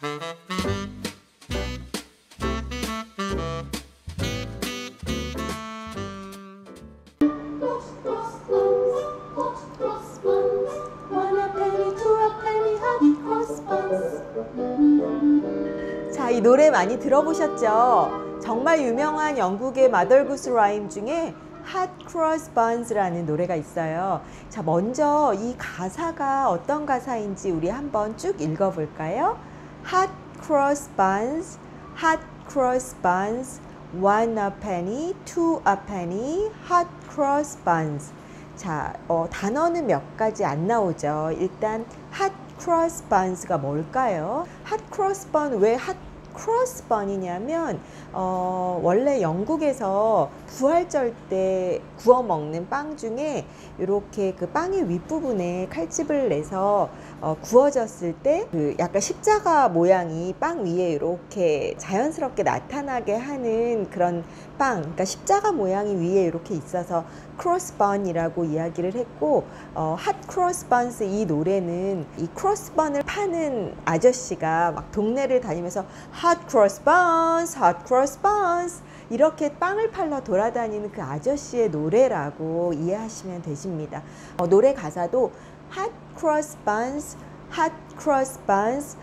자, 이 노래 많이 들어보셨죠? 정말 유명한 영국의 마덜구스 라임 중에 Hot Cross Buns라는 노래가 있어요. 자, 먼저 이 가사가 어떤 가사인지 우리 한번 쭉 읽어볼까요? Hot Cross Buns, Hot Cross Buns, one a penny, two a penny, Hot Cross Buns. 자, 어, 단어는 몇 가지 안 나오죠. 일단 Hot Cross Buns가 뭘까요? Hot Cross Bun 왜 Hot 크로스 번이냐면 어, 원래 영국에서 부활절 때 구워 먹는 빵 중에 이렇게 그 빵의 윗부분에 칼집을 내서 어, 구워졌을 때 그 약간 십자가 모양이 빵 위에 이렇게 자연스럽게 나타나게 하는 그런 빵, 그러니까 십자가 모양이 위에 이렇게 있어서 cross bun이라고 이야기를 했고 어, hot cross buns 이 노래는 이 cross bun을 파는 아저씨가 막 동네를 다니면서 hot cross buns, hot cross buns 이렇게 빵을 팔러 돌아다니는 그 아저씨의 노래라고 이해하시면 되십니다. 어, 노래 가사도 hot cross buns, hot cross buns,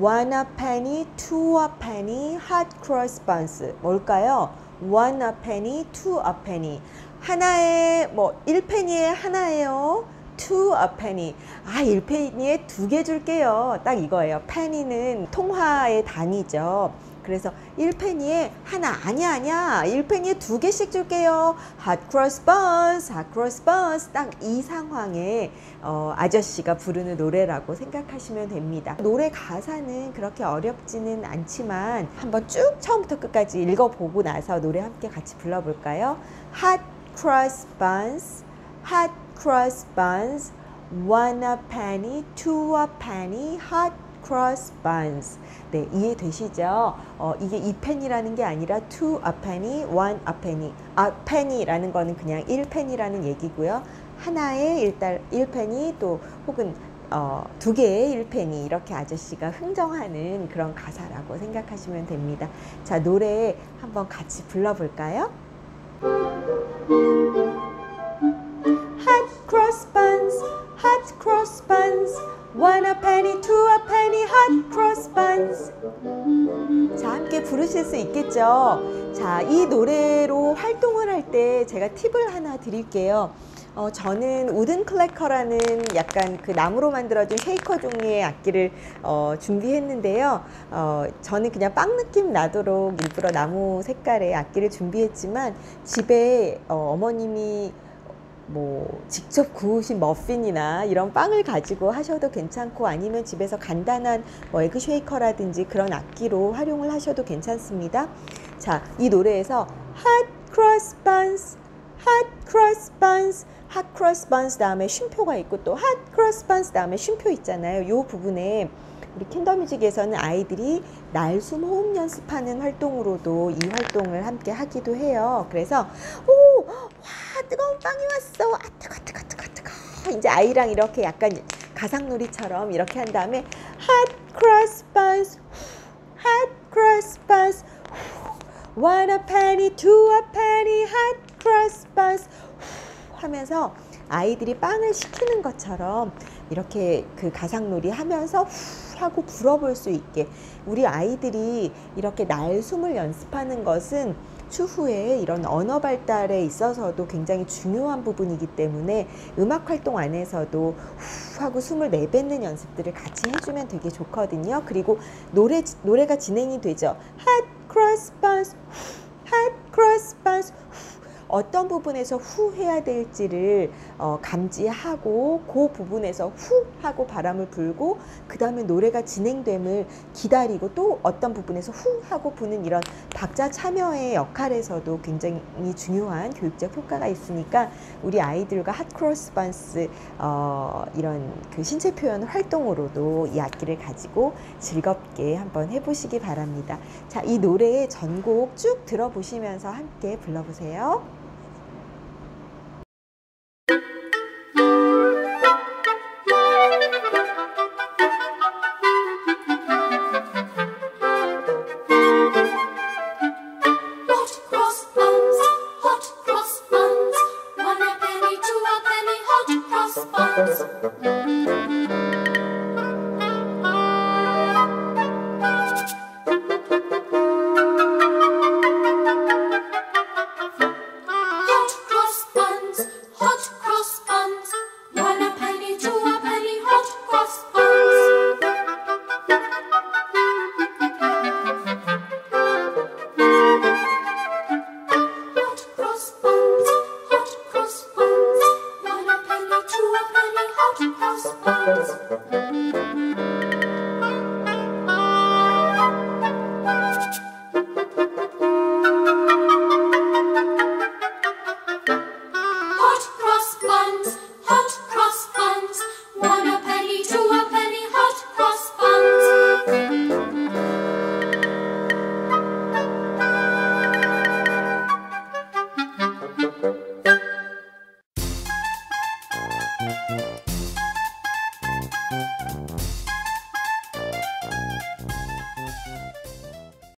one a penny, two a penny, hot cross buns. 뭘까요? one a penny, two a penny. 하나에 뭐 1페니에 하나예요. two a penny. 아, 1페니에 두 개 줄게요. 딱 이거예요. penny는 통화의 단위죠. 그래서 1페니에 하나 아니야 아니야. 1페니에 두 개씩 줄게요. Hot cross buns hot cross buns. 딱 이 상황에 어, 아저씨가 부르는 노래라고 생각하시면 됩니다. 노래 가사는 그렇게 어렵지는 않지만 한번 쭉 처음부터 끝까지 읽어보고 나서 노래 함께 같이 불러볼까요? Hot cross buns hot cross buns. One a penny two a penny. Hot cross buns. 네, 이해되시죠? 어, 이게 이 펜이라는 게 아니라 two a penny, one a penny. a penny라는 거는 그냥 1펜이라는 얘기고요. 하나의 일단 1펜이 또 혹은 어, 두 개의 1펜이 이렇게 아저씨가 흥정하는 그런 가사라고 생각하시면 됩니다. 자, 노래 한번 같이 불러볼까요? Hot cross buns, hot cross buns. One a penny, two a penny, hot cross buns. 자, 함께 부르실 수 있겠죠? 자, 이 노래로 활동을 할 때 제가 팁을 하나 드릴게요. 어, 저는 wooden clacker라는 약간 그 나무로 만들어진 쉐이커 종류의 악기를 어, 준비했는데요. 어, 저는 그냥 빵 느낌 나도록 일부러 나무 색깔의 악기를 준비했지만 집에 어, 어머님이 뭐 직접 구우신 머핀이나 이런 빵을 가지고 하셔도 괜찮고 아니면 집에서 간단한 뭐 egg shaker라든지 그런 악기로 활용을 하셔도 괜찮습니다. 자, 이 노래에서 hot cross buns, hot cross buns, hot cross buns 다음에 쉼표가 있고 또 hot cross buns 다음에 쉼표 있잖아요. 이 부분에 우리 킨더뮤직에서는 아이들이 날숨 호흡 연습하는 활동으로도 이 활동을 함께 하기도 해요. 그래서 오, 와 뜨거운 빵이 왔어. 아 뜨거 뜨거 뜨거 뜨거. 이제 아이랑 이렇게 약간 가상놀이처럼 이렇게 한 다음에 hot cross buns, hot cross buns, one a penny, two a penny, hot cross buns 하면서 아이들이 빵을 시키는 것처럼 이렇게 그 가상놀이 하면서 후 하고 불어볼 수 있게 우리 아이들이 이렇게 날숨을 연습하는 것은 추후에 이런 언어 발달에 있어서도 굉장히 중요한 부분이기 때문에 음악 활동 안에서도 후 하고 숨을 내뱉는 연습들을 같이 해주면 되게 좋거든요. 그리고 노래 노래가 진행이 되죠. Hot cross buns, hot cross buns. 어떤 부분에서 후 해야 될지를 어, 감지하고 그 부분에서 후 하고 바람을 불고 그 다음에 노래가 진행됨을 기다리고 또 어떤 부분에서 후 하고 부는 이런 박자 참여의 역할에서도 굉장히 중요한 교육적 효과가 있으니까 우리 아이들과 핫크로스 반스 어, 이런 그 신체 표현 활동으로도 이 악기를 가지고 즐겁게 한번 해보시기 바랍니다. 자, 이 노래의 전곡 쭉 들어보시면서 함께 불러보세요. Thank you. Música